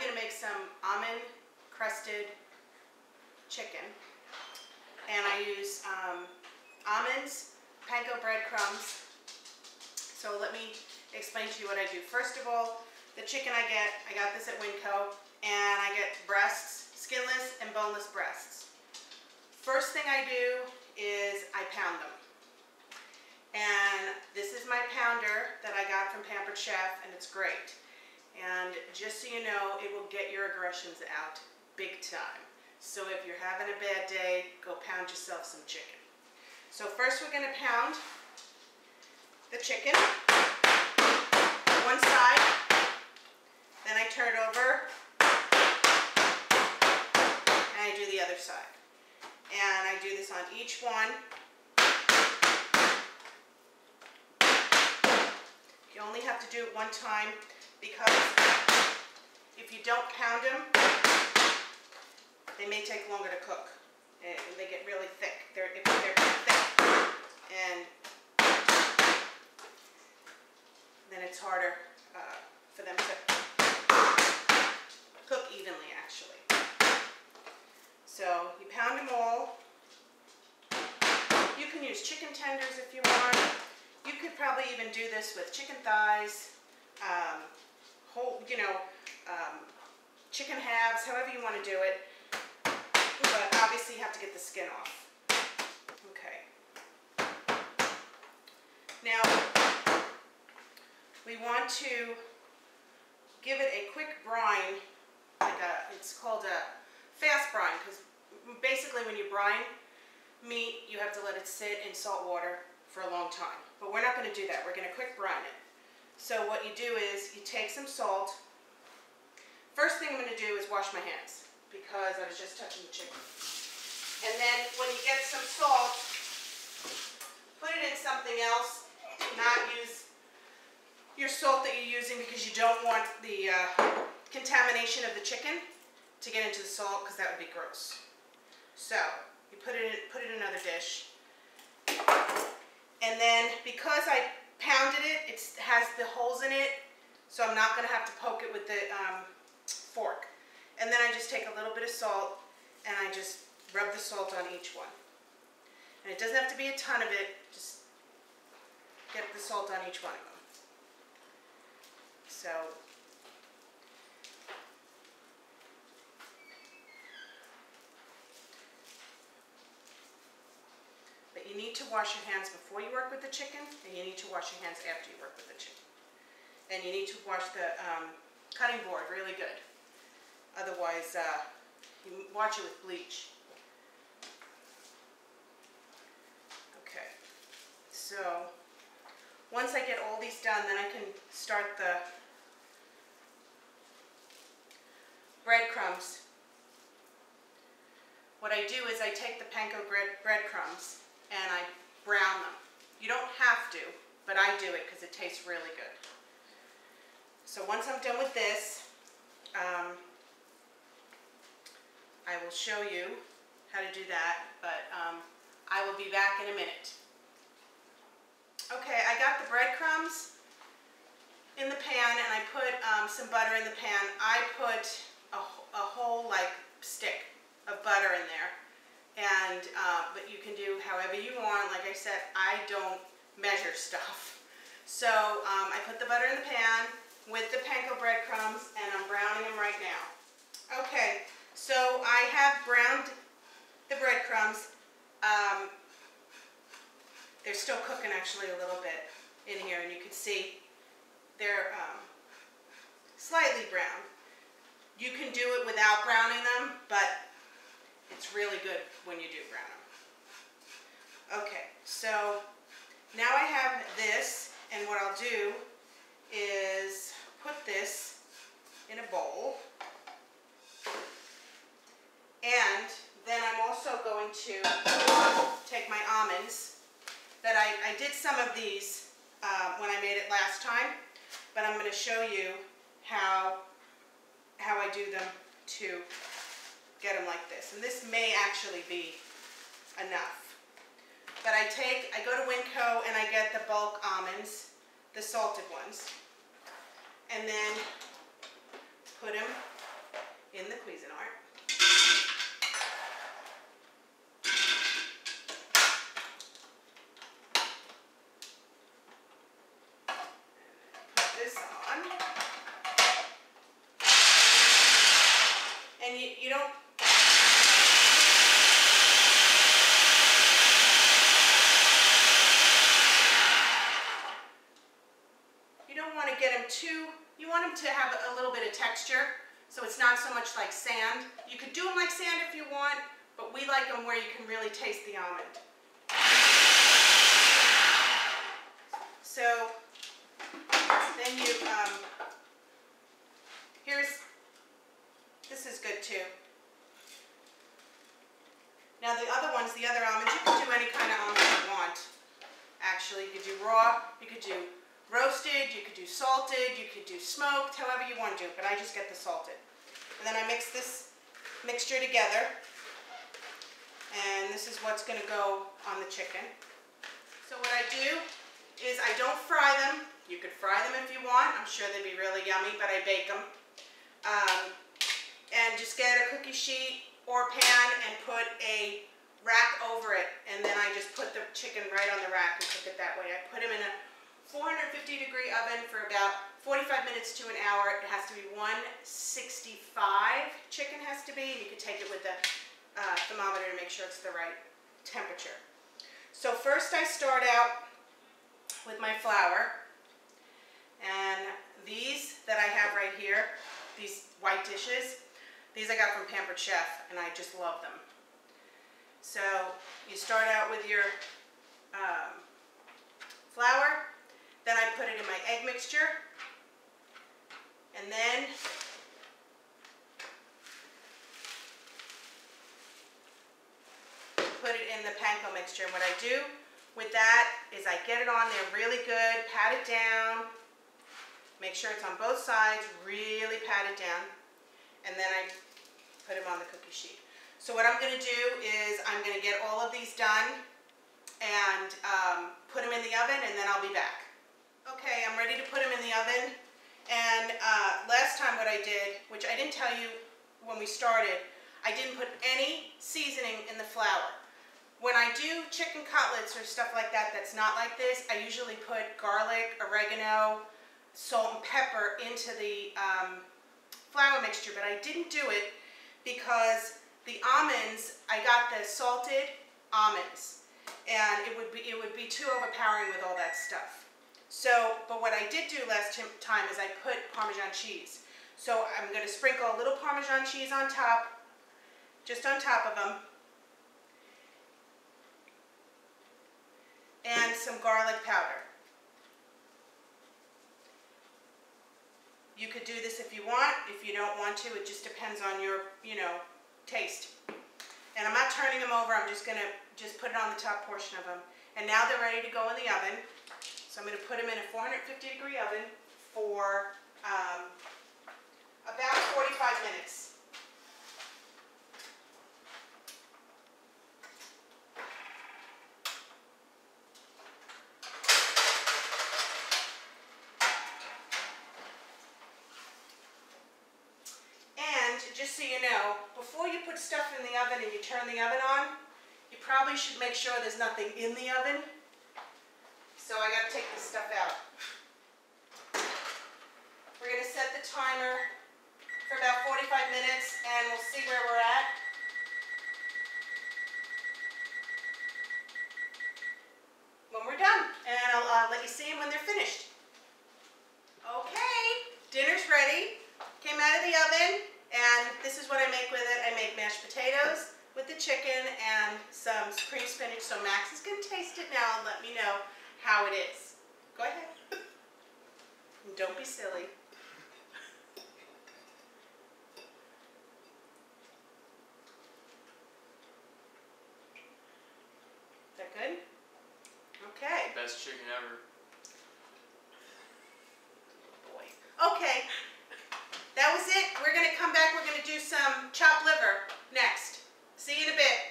gonna make some almond crusted chicken. And I use um, almonds, panko breadcrumbs. So let me explain to you what I do. First of all, the chicken I get, I got this at Winco, and I get breasts, skinless and boneless breasts. First thing I do is I pound them. And this is my pounder that I got from Pampered Chef, and it's great. And just so you know, it will get your aggressions out big time. So if you're having a bad day, go pound yourself some chicken. So first we're gonna pound the chicken, one side, then I turn it over, and I do the other side. And I do this on each one. You only have to do it one time because if you don't pound them, they may take longer to cook. And they get really thick. They're, they're thick and then it's harder uh, for them to cook evenly actually. So you pound them all. You can use chicken tenders if you want. You could probably even do this with chicken thighs, um, you know, um, chicken halves, however you want to do it. But obviously you have to get the skin off. Okay. Now, we want to give it a quick brine, like a, it's called a fast brine, because basically when you brine meat, you have to let it sit in salt water for a long time. But we're not going to do that. We're going to quick brine it. So what you do is you take some salt. First thing I'm going to do is wash my hands because I was just touching the chicken. And then when you get some salt, put it in something else. Do Not use your salt that you're using because you don't want the uh, contamination of the chicken to get into the salt because that would be gross. So you put it in, put it in another dish. And then because I pounded it, it has the holes in it, so I'm not going to have to poke it with the um, fork. And then I just take a little bit of salt and I just rub the salt on each one. And it doesn't have to be a ton of it, just get the salt on each one of them. So But you need to wash your hands before you work with the chicken, and you need to wash your hands after you work with the chicken. And you need to wash the um, cutting board really good. Otherwise, uh, you wash it with bleach. Okay, so once I get all these done, then I can start the breadcrumbs. What I do is I take the panko bread, breadcrumbs and I brown them. You don't have to, but I do it because it tastes really good. So once I'm done with this, um, I will show you how to do that, but um, I will be back in a minute. Okay, I got the breadcrumbs in the pan and I put um, some butter in the pan. I put a, a whole like stick of butter in there and uh, but you can do however you want. Like I said, I don't measure stuff. So um, I put the butter in the pan with the panko breadcrumbs and I'm browning them right now. Okay, so I have browned the breadcrumbs. Um, they're still cooking actually a little bit in here and you can see they're um, slightly brown. You can do it without browning them, but it's really good when you do brown them. Okay, so now I have this, and what I'll do is put this in a bowl. And then I'm also going to take my almonds that I, I did some of these uh, when I made it last time, but I'm going to show you how, how I do them to get them like this. And this may actually be enough. But I take, I go to Winco and I get the bulk almonds, the salted ones. And then put them in the Cuisinart. Put this on. And you, you don't You don't want to get them too, you want to have a little bit of texture, so it's not so much like sand. You could do them like sand if you want, but we like them where you can really taste the almond. So, then you, um, here's, this is good too. Now the other ones, the other almonds, you can do any kind of almond you want. Actually, you could do raw, you could do roasted, you could do salted, you could do smoked, however you want to do it, but I just get the salted. And then I mix this mixture together, and this is what's going to go on the chicken. So what I do is I don't fry them. You could fry them if you want. I'm sure they'd be really yummy, but I bake them. Um, and just get a cookie sheet or pan and put a rack over it, and then I just put the chicken right on the rack and cook it that way. I put them in a 450 degree oven for about 45 minutes to an hour. It has to be 165 chicken has to be. You can take it with the uh, thermometer to make sure it's the right temperature. So first I start out with my flour. And these that I have right here, these white dishes, these I got from Pampered Chef and I just love them. So you start out with your um, flour, then I put it in my egg mixture. And then put it in the panko mixture. And what I do with that is I get it on there really good, pat it down, make sure it's on both sides, really pat it down, and then I put them on the cookie sheet. So what I'm going to do is I'm going to get all of these done and um, put them in the oven and then I'll be back. Okay, I'm ready to put them in the oven. And uh, last time what I did, which I didn't tell you when we started, I didn't put any seasoning in the flour. When I do chicken cutlets or stuff like that that's not like this, I usually put garlic, oregano, salt and pepper into the um, flour mixture, but I didn't do it because the almonds, I got the salted almonds, and it would be it would be too overpowering with all that stuff. So, but what I did do last time is I put Parmesan cheese. So I'm going to sprinkle a little Parmesan cheese on top, just on top of them. And some garlic powder. You could do this if you want. If you don't want to, it just depends on your, you know, taste. And I'm not turning them over. I'm just going to just put it on the top portion of them. And now they're ready to go in the oven. So I'm going to put them in a 450 degree oven for um, about 45 minutes. And just so you know, before you put stuff in the oven and you turn the oven on, you probably should make sure there's nothing in the oven so I got to take this stuff out. We're going to set the timer for about 45 minutes and we'll see where we're at. When we're done. And I'll uh, let you see them when they're finished. Okay, dinner's ready. Came out of the oven and this is what I make with it. I make mashed potatoes with the chicken and some cream spinach. So Max is going to taste it now and let me know how it is. Go ahead. Don't be silly. Is that good? Okay. Best chicken ever. Boy. Okay. That was it. We're going to come back. We're going to do some chopped liver next. See you in a bit.